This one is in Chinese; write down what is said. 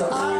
小摊